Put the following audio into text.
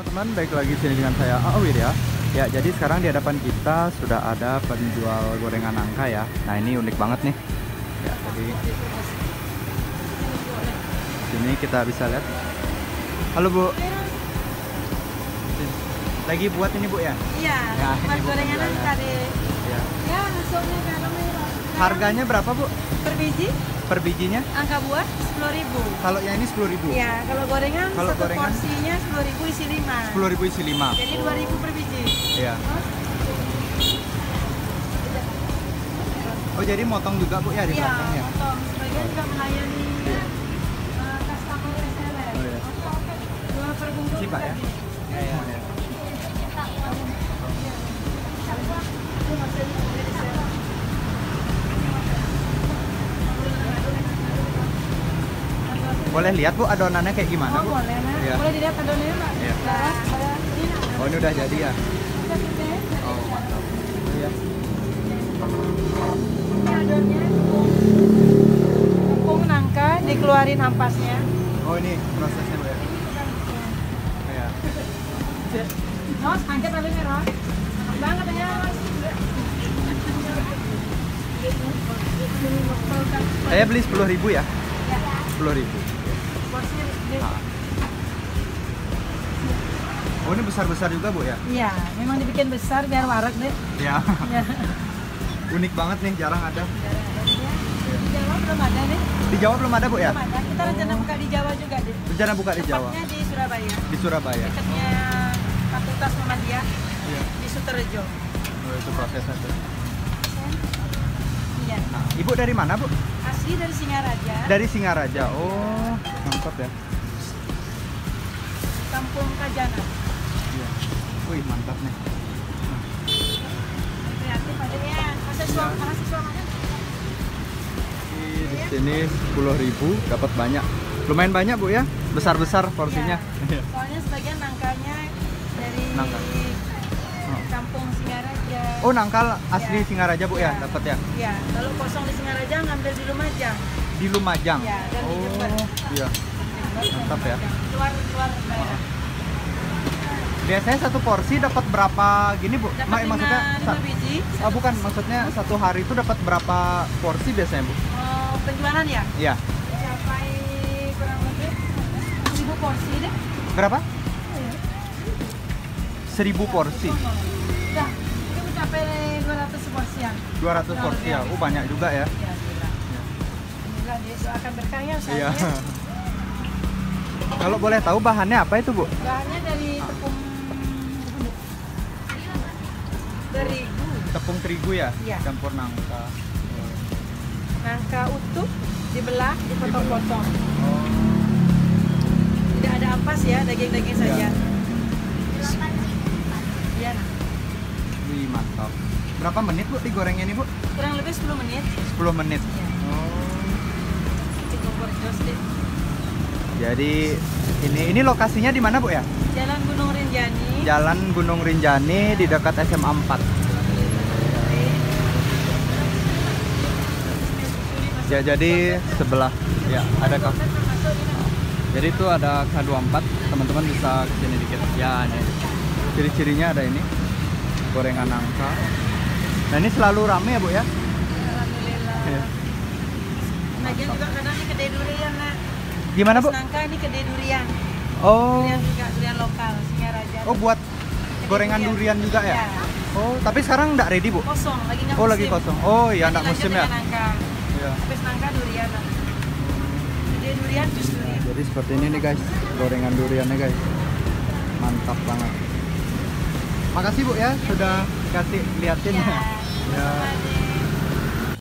teman-teman, baik lagi sini dengan saya Awir ya. Ya, jadi sekarang di hadapan kita sudah ada penjual gorengan nangka ya. Nah, ini unik banget nih. Ya, jadi sini kita bisa lihat. Halo Bu. Lagi buat ini Bu ya? Iya, Ya, buat gorengan buat tadi. Ya. Ya, langsungnya kalau. Harganya berapa Bu? per biji, Per bijinya? angka buah 10.000. Kalau yang ini 10.000. Iya, kalau gorengan Kalau satu gorengan? porsinya 10.000 isi 5. 10.000 isi 5. Jadi 2.000 per biji. Iya. Oh, jadi motong juga Bu ya di Iya, belakang ya? potong. Sebagian juga melayani eh, customer reseller. Oh, iya. Dua per bungkus. Pak, ya? Iya, iya. iya. Boleh lihat Bu adonannya kayak gimana Oh, Bu? boleh. Iya. Boleh dilihat adonannya, Pak. Iya. Nah. Oh, ini udah jadi ya? Oh, mantap. Oh, iya. Ini adonnya tepung nangka dikeluarin ampasnya. Oh, ini prosesnya Bu ya? Iya. Nos, angkat tapi merah. Enak banget ya, Mas. Saya beli 10.000 ya? Ya, 10.000. porsi gede. Ah. Oh, ini besar-besar juga Bu ya? Iya, memang dibikin besar biar warak deh. Iya. Ya. Unik banget nih, jarang ada. Di Jawa belum ada nih. Di Jawa belum ada Bu ya? Belum ada. Kita rencana buka di Jawa juga deh. Rencana buka di Jawa. Tepatnya di Surabaya. Di Surabaya. Dekatnya Fakultas Muhammadiyah Iya. di Suterejo. Oh, itu prosesnya tuh. Iya. Nah, Ibu dari mana, Bu? Asli dari Singaraja, Dari Singaraja. Oh, mantap ya. Kampung Kajana. Iya. Wih, mantap nih. Kreatif ya. Mahasiswa, mahasiswa mana? Di sini 10.000 dapat banyak. Lumayan banyak, Bu ya. Besar-besar porsinya. Iya. Soalnya sebagian nangkanya dari Nangka. Oh. Kampung Singaraja. Oh, nangkal asli Iya. Singaraja, Bu ya? Iya. Dapat ya? Iya, kalau kosong di Singaraja ngambil di Lumajang. Di Lumajang. Iya, dan oh, iya. Mantap ya. Keluar daerah. Biasanya satu porsi dapat berapa gini, Bu? Dapat Ma- maksudnya lima sa- biji. Oh, bukan, maksudnya satu hari itu dapat berapa porsi biasanya, Bu? Oh, penjualan ya? Iya. Sampai kurang lebih 1000 porsi deh. Berapa? Seribu porsi. Udah, ini mencapai 200 porsian. 200 porsi ya. Oh, banyak juga ya. Ya, gila. Gila, dia akan berkarya Iya. usahanya. Kalau boleh tahu bahannya apa itu, Bu? Bahannya dari tepung terigu, Tepung terigu ya? Iya. Campur nangka. nangka utuh, dibelah, dipotong-potong. Oh. Tidak ada ampas ya, daging-daging Iya. saja. Iya, nah. Wih, mantap. Berapa menit, Bu, digorengnya ini, Bu? kurang lebih 10 menit. 10 menit. Ya. Oh. Di kompor jos deh. Jadi ini ini lokasinya di mana, Bu ya? Jalan Gunung Rinjani. Jalan Gunung Rinjani di dekat SMA 4. Ya, jadi sebelah ya ada kaf. Jadi itu ada K24, teman-teman bisa ke sini dikit. Ya, ini. Ciri-cirinya ada ini. Gorengan nangka. Nah, ini selalu rame ya, Bu ya? Alhamdulillah. Iya. Lagian juga kadang ini kedai durian nak. Gimana, Bu? Nangka ini kedai durian. Oh. Durian juga durian lokal Singaraja. Oh, buat Kedai gorengan durian juga ya? Iya. Oh, tapi sekarang nggak ready, Bu? Kosong, lagi nggak Oh, musim. lagi kosong. Oh, iya, Jadi nggak lanjut musim ya? Nangka. Iya. Habis nangka durian. Kedai durian jus durian. Jadi seperti ini nih guys, gorengan duriannya guys. Mantap banget. Makasih Bu ya sudah kasih liatin Ya. ya. Deh.